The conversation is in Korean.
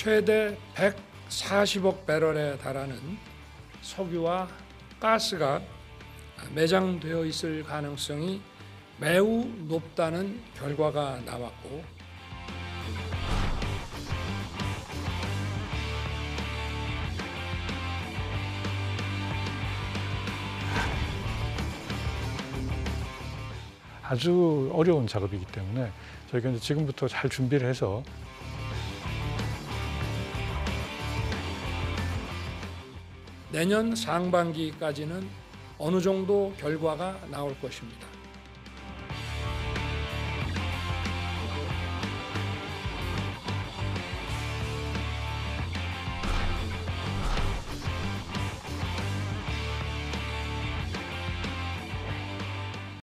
최대 140억 배럴에 달하는 석유와 가스가 매장되어 있을 가능성이 매우 높다는 결과가 나왔고 아주 어려운 작업이기 때문에 저희가 이제 지금부터 잘 준비를 해서 내년 상반기까지는 어느 정도 결과가 나올 것입니다.